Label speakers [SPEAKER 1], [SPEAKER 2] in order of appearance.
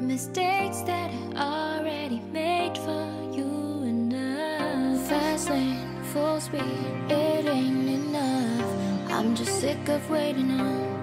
[SPEAKER 1] Mistakes that I already made for you and I. Fast lane, full speed, it ain't enough. I'm just sick of waiting on